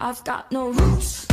I've got no roots,